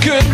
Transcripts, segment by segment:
good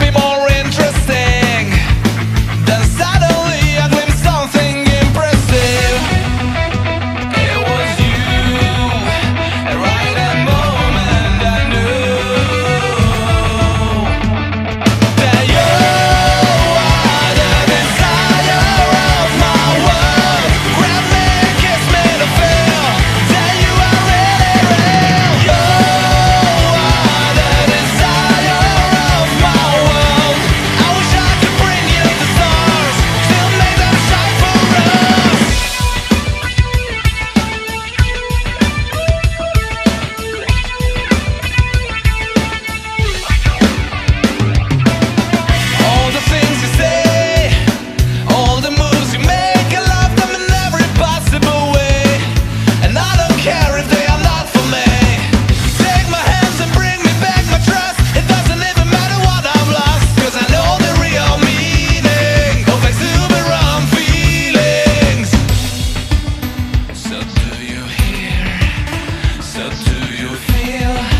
feel.